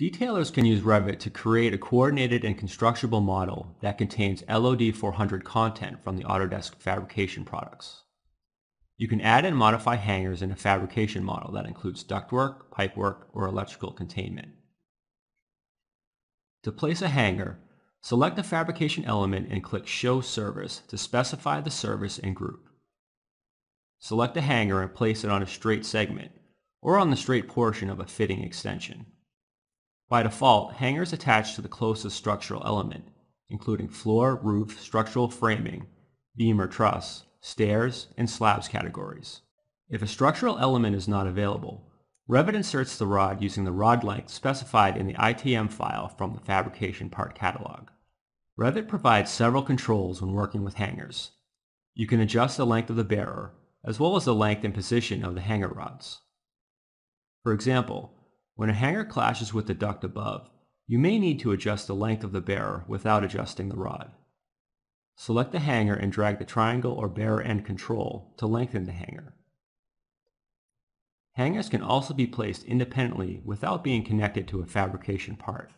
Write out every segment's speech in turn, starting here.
Detailers can use Revit to create a coordinated and constructible model that contains LOD 400 content from the Autodesk fabrication products. You can add and modify hangers in a fabrication model that includes ductwork, pipework, or electrical containment. To place a hanger, select the fabrication element and click Show Service to specify the service and group. Select a hanger and place it on a straight segment, or on the straight portion of a fitting extension. By default, hangers attach to the closest structural element, including floor, roof, structural framing, beam or truss, stairs, and slabs categories. If a structural element is not available, Revit inserts the rod using the rod length specified in the ITM file from the fabrication part catalog. Revit provides several controls when working with hangers. You can adjust the length of the bearer, as well as the length and position of the hanger rods. For example, when a hanger clashes with the duct above, you may need to adjust the length of the bearer without adjusting the rod. Select the hanger and drag the triangle or bearer end control to lengthen the hanger. Hangers can also be placed independently without being connected to a fabrication part.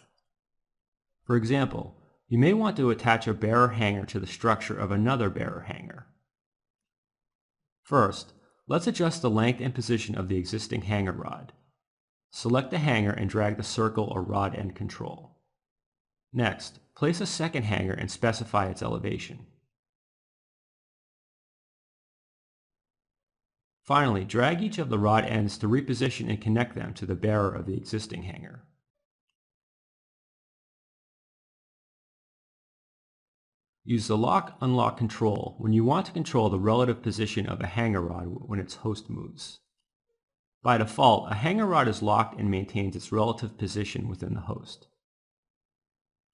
For example, you may want to attach a bearer hanger to the structure of another bearer hanger. First, let's adjust the length and position of the existing hanger rod. Select the hanger and drag the circle or rod end control. Next, place a second hanger and specify its elevation. Finally, drag each of the rod ends to reposition and connect them to the bearer of the existing hanger. Use the lock-unlock control when you want to control the relative position of a hanger rod when its host moves. By default, a hanger rod is locked and maintains its relative position within the host.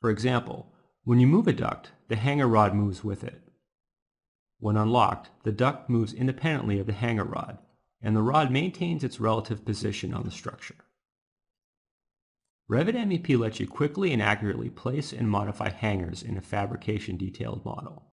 For example, when you move a duct, the hanger rod moves with it. When unlocked, the duct moves independently of the hanger rod, and the rod maintains its relative position on the structure. Revit MEP lets you quickly and accurately place and modify hangers in a fabrication detailed model.